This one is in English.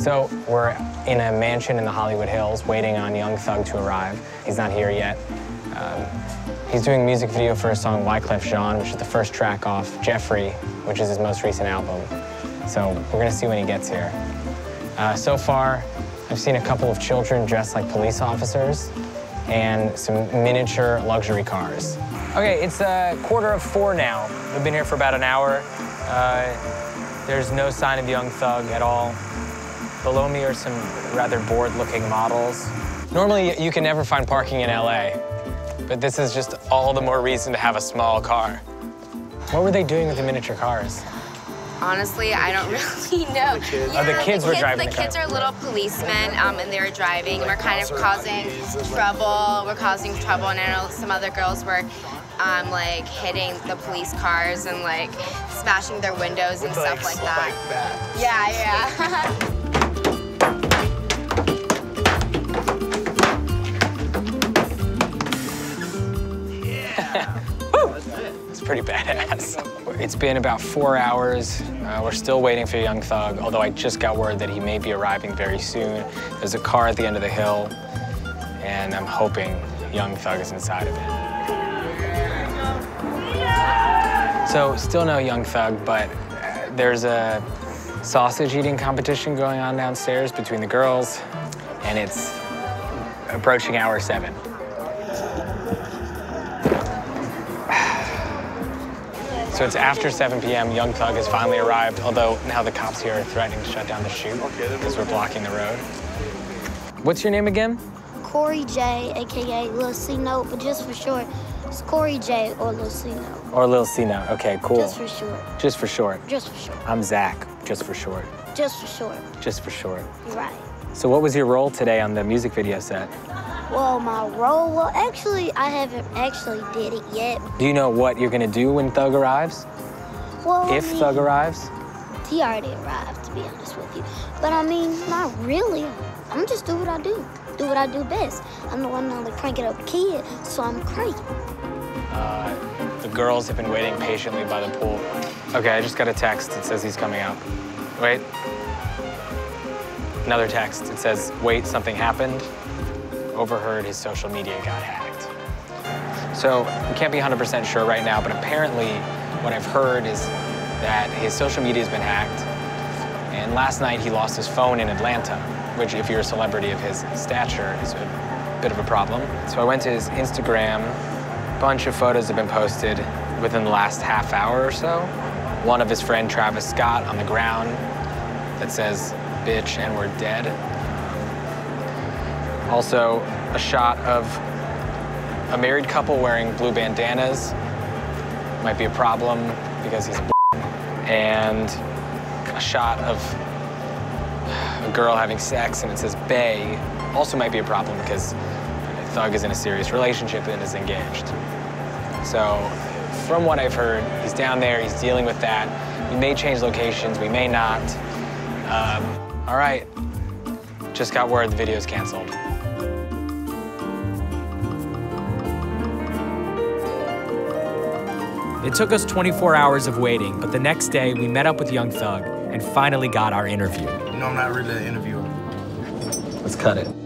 So we're in a mansion in the Hollywood Hills waiting on Young Thug to arrive. He's not here yet. Um, he's doing a music video for his song Wyclef Jean, which is the first track off Jeffery, which is his most recent album. So we're gonna see when he gets here. Uh, so far, I've seen a couple of children dressed like police officers and some miniature luxury cars. Okay, it's a quarter of four now. We've been here for about an hour. Uh, there's no sign of Young Thug at all. Below me are some rather bored-looking models. Normally, you can never find parking in LA, but this is just all the more reason to have a small car. What were they doing with the miniature cars? Honestly, I don't really know. Oh, the kids were driving The the kids car. are little policemen, um, and they were driving. We're kind of causing trouble. We're causing trouble, and I know some other girls were, um, like hitting the police cars and like smashing their windows and stuff like that. Yeah, yeah. It's pretty badass. It's been about four hours. Uh, we're still waiting for Young Thug, although I just got word that he may be arriving very soon. There's a car at the end of the hill, and I'm hoping Young Thug is inside of it. So, still no Young Thug, but there's a sausage eating competition going on downstairs between the girls, and it's approaching hour seven. So it's after 7 p.m. Young Thug has finally arrived, although now the cops here are threatening to shut down the shoot because we're blocking the road. What's your name again? Corey J, aka Lil C Note, but just for short, it's Corey J or Lil C Note. Or Lil Cino. Okay, cool. Just for short. Just for short. Just for short. I'm Zach, just for short. Just for short. Just for short. Right. So what was your role today on the music video set? Well, my role, well, actually, I haven't actually did it yet. Do you know what you're gonna do when Thug arrives? Well, I If mean, Thug arrives? he already arrived, to be honest with you. But I mean, not really. I'm just do what I do. Do what I do best. I'm the one on the crank it up kid, so I'm cranky. Uh, the girls have been waiting patiently by the pool. Okay, I just got a text. It says he's coming out. Wait. Another text. It says, wait, something happened. Overheard his social media got hacked. So we can't be 100% sure right now, but apparently what I've heard is that his social media has been hacked. And last night he lost his phone in Atlanta, which if you're a celebrity of his stature is a bit of a problem. So I went to his Instagram. A bunch of photos have been posted within the last half hour or so. One of his friend Travis Scott on the ground that says, bitch, and we're dead. Also, a shot of a married couple wearing blue bandanas. Might be a problem because he's a and a shot of a girl having sex and it says Bay also might be a problem because a Thug is in a serious relationship and is engaged. So, from what I've heard, he's down there, he's dealing with that. We may change locations, we may not. Um, all right, just got word the video's canceled. It took us 24 hours of waiting, but the next day we met up with Young Thug and finally got our interview. You know, I'm not really an interviewer. Let's cut it.